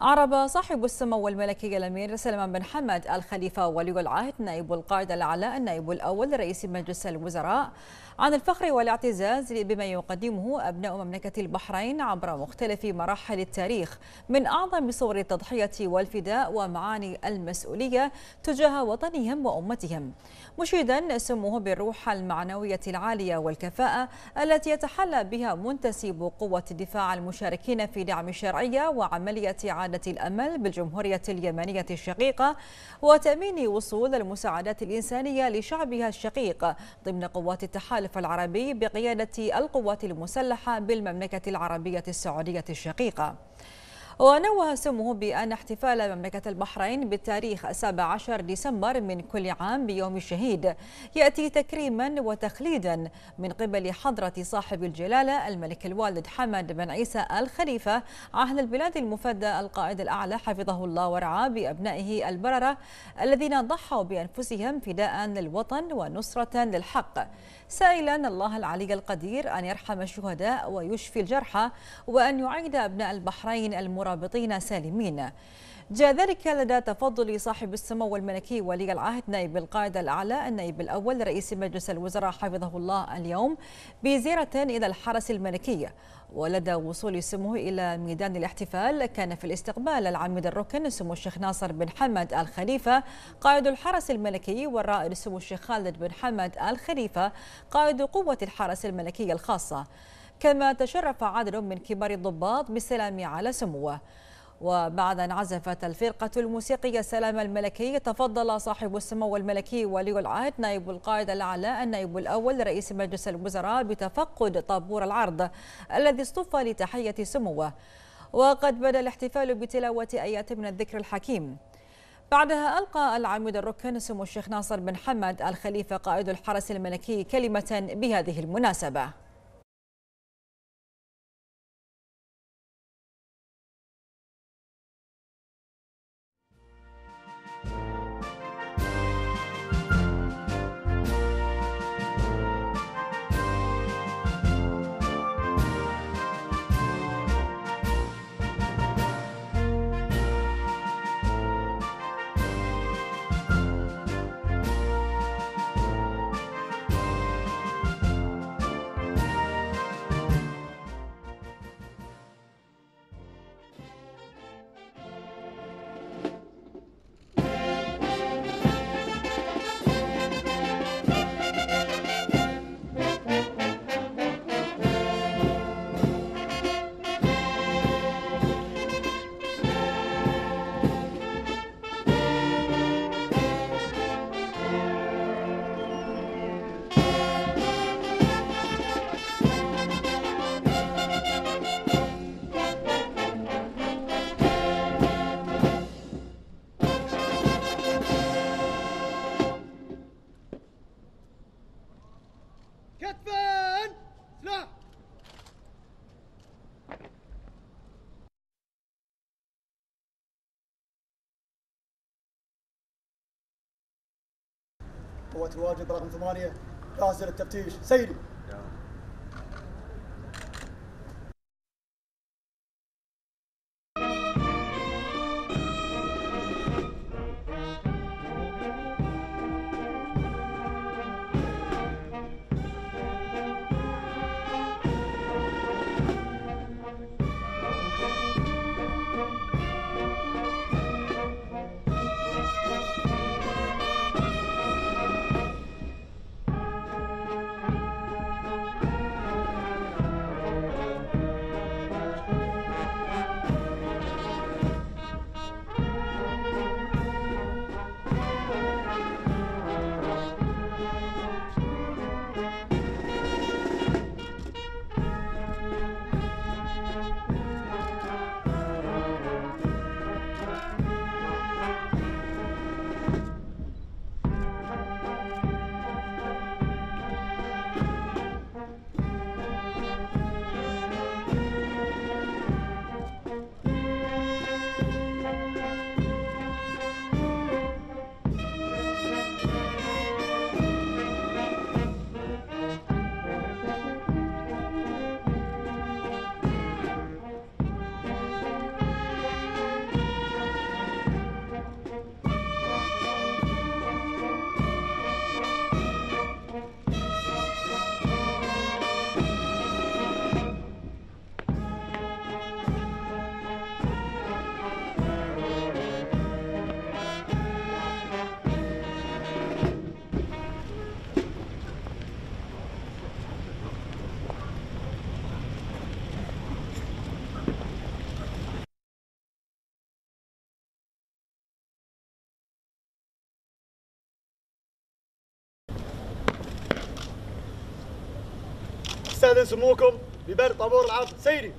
عرب صاحب السمو والملكية الأمير سلمان بن حمد الخليفة ولي العهد نائب القائد الأعلى النائب الأول رئيس مجلس الوزراء. عن الفخر والاعتزاز بما يقدمه أبناء مملكة البحرين عبر مختلف مراحل التاريخ من أعظم صور التضحية والفداء ومعاني المسؤولية تجاه وطنهم وأمتهم. مشيدا سموه بالروح المعنوية العالية والكفاءة التي يتحلى بها منتسب قوة الدفاع المشاركين في دعم الشرعية وعملية إعادة الأمل بالجمهورية اليمنية الشقيقة وتأمين وصول المساعدات الإنسانية لشعبها الشقيق ضمن قوات التحالف العربي بقيادة القوات المسلحة بالمملكة العربية السعودية الشقيقة. ونوه سموه بأن احتفال مملكة البحرين بالتاريخ 17 ديسمبر من كل عام بيوم الشهيد. يأتي تكريما وتخليدا من قبل حضرة صاحب الجلالة الملك الوالد حمد بن عيسى الخليفة أهل البلاد المفدى القائد الأعلى حفظه الله ورعاه بأبنائه البررة الذين ضحوا بأنفسهم فداء للوطن ونصرة للحق. سائلا الله العلي القدير أن يرحم الشهداء ويشفي الجرحى وأن يعيد أبناء البحرين المرابطين سالمين. جاء ذلك لدى تفضل صاحب السمو الملكي ولي العهد نائب القائد الأعلى النائب الأول رئيس مجلس الوزراء حفظه الله اليوم بزيارة إلى الحرس الملكي. ولدى وصول سموه إلى ميدان الاحتفال كان في الاستقبال العميد الركن سمو الشيخ ناصر بن حمد الخليفة قائد الحرس الملكي والرائد سمو الشيخ خالد بن حمد الخليفة قائد قوة الحرس الملكي الخاصة. كما تشرف عدد من كبار الضباط بالسلام على سموه. وبعد أن عزفت الفرقة الموسيقية السلام الملكي تفضل صاحب السمو الملكي ولي العهد نائب القائد الأعلى النائب الأول رئيس مجلس الوزراء بتفقد طابور العرض الذي اصطف لتحية سموه. وقد بدأ الاحتفال بتلاوة آيات من الذكر الحكيم. بعدها ألقى العميد الركن سمو الشيخ ناصر بن حمد الخليفة قائد الحرس الملكي كلمة بهذه المناسبة. قوات الواجب رقم ثمانية. جاهزة للتفتيش سيدي. يستأذن سموكم ببر طابور العرض. سيدي.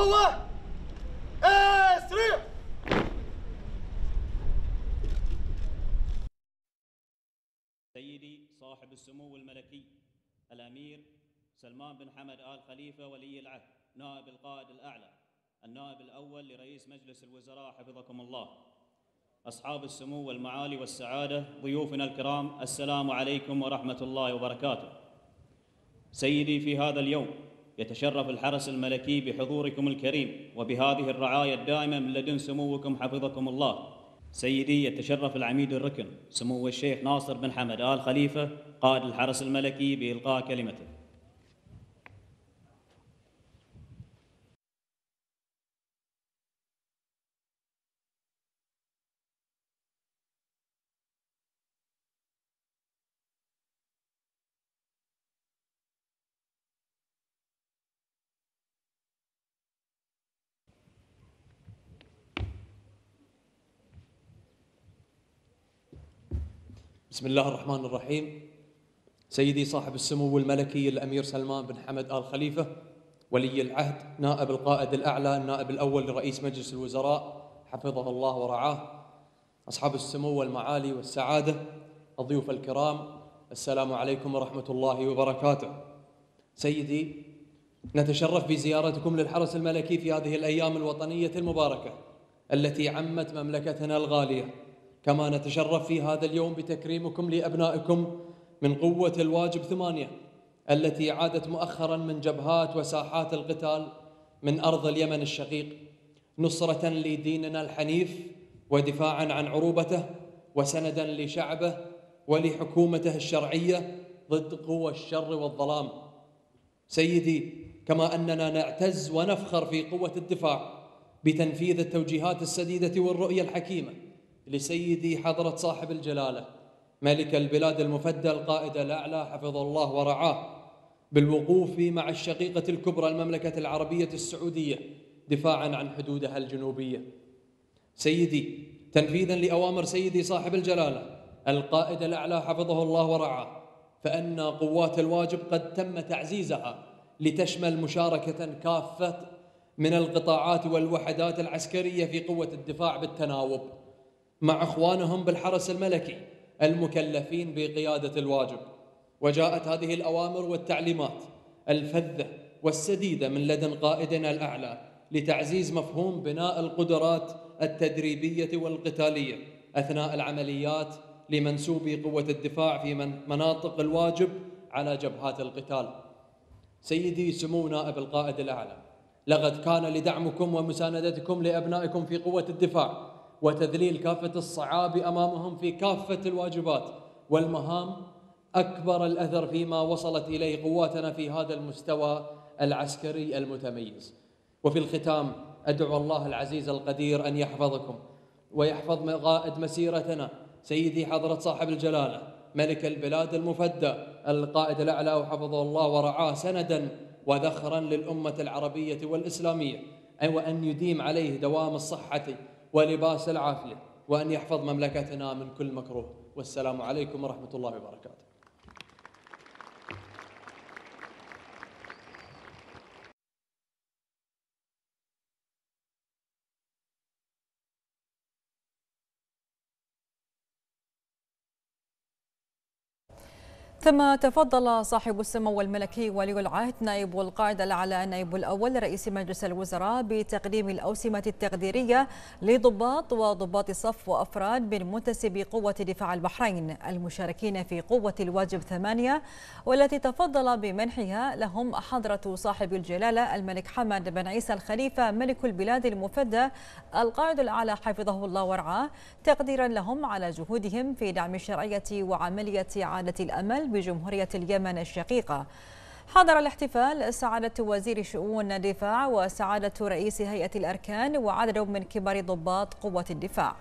قوة استريح سيدي صاحب السمو الملكي الأمير سلمان بن حمد آل خليفة ولي العهد نائب القائد الأعلى النائب الأول لرئيس مجلس الوزراء حفظكم الله. أصحاب السمو والمعالي والسعادة ضيوفنا الكرام السلام عليكم ورحمة الله وبركاته. سيدي في هذا اليوم يتشرف الحرس الملكي بحضوركم الكريم وبهذه الرعاية الدائمة من لدن سموكم حفظكم الله. سيدي يتشرف العميد الركن سمو الشيخ ناصر بن حمد آل خليفة قائد الحرس الملكي بإلقاء كلمته. بسم الله الرحمن الرحيم. سيدي صاحب السمو الملكي الأمير سلمان بن حمد آل خليفة ولي العهد نائب القائد الأعلى النائب الأول لرئيس مجلس الوزراء حفظه الله ورعاه أصحاب السمو والمعالي والسعادة الضيوف الكرام السلام عليكم ورحمة الله وبركاته. سيدي نتشرف بزيارتكم للحرس الملكي في هذه الأيام الوطنية المباركة التي عمت مملكتنا الغالية. كما نتشرف في هذا اليوم بتكريمكم لأبنائكم من قوة الواجب ثمانية التي عادت مؤخرا من جبهات وساحات القتال من أرض اليمن الشقيق نصرة لديننا الحنيف ودفاعا عن عروبته وسندا لشعبه ولحكومته الشرعية ضد قوى الشر والظلام. سيدي كما أننا نعتز ونفخر في قوة الدفاع بتنفيذ التوجيهات السديدة والرؤية الحكيمة لسيدي حضرة صاحب الجلالة ملك البلاد المفدى القائد الأعلى حفظه الله ورعاه بالوقوف مع الشقيقة الكبرى المملكة العربية السعودية دفاعا عن حدودها الجنوبية. سيدي تنفيذا لأوامر سيدي صاحب الجلالة القائد الأعلى حفظه الله ورعاه فأن قوات الواجب قد تم تعزيزها لتشمل مشاركة كافة من القطاعات والوحدات العسكرية في قوة الدفاع بالتناوب. مع إخوانهم بالحرس الملكي المكلفين بقيادة الواجب. وجاءت هذه الأوامر والتعليمات الفذة والسديدة من لدن قائدنا الأعلى لتعزيز مفهوم بناء القدرات التدريبية والقتالية أثناء العمليات لمنسوبي قوة الدفاع في مناطق الواجب على جبهات القتال. سيدي سمو نائب القائد الأعلى لقد كان لدعمكم ومساندتكم لأبنائكم في قوة الدفاع وتذليل كافة الصعاب أمامهم في كافة الواجبات. والمهام أكبر الأثر فيما وصلت إليه قواتنا في هذا المستوى العسكري المتميز. وفي الختام أدعو الله العزيز القدير أن يحفظكم ويحفظ قائد مسيرتنا. سيدي حضرة صاحب الجلالة ملك البلاد المفدى القائد الأعلى وحفظه الله ورعاه سندا وذخرا للأمة العربية والإسلامية وأن يديم عليه دوام الصحة ولباس العافية وأن يحفظ مملكتنا من كل مكروه. والسلام عليكم ورحمة الله وبركاته. ثم تفضل صاحب السمو الملكي ولي العهد نائب القائد الأعلى النائب الأول رئيس مجلس الوزراء بتقديم الأوسمة التقديرية لضباط وضباط الصف وأفراد من منتسبي قوة دفاع البحرين المشاركين في قوة الواجب ثمانية والتي تفضل بمنحها لهم حضرة صاحب الجلالة الملك حمد بن عيسى الخليفة ملك البلاد المفدى القائد الأعلى حفظه الله ورعاه تقديرا لهم على جهودهم في دعم الشرعية وعملية إعادة الأمل بجمهورية اليمن الشقيقة. حضر الاحتفال سعادة وزير شؤون الدفاع وسعادة رئيس هيئة الأركان وعدد من كبار ضباط قوة الدفاع.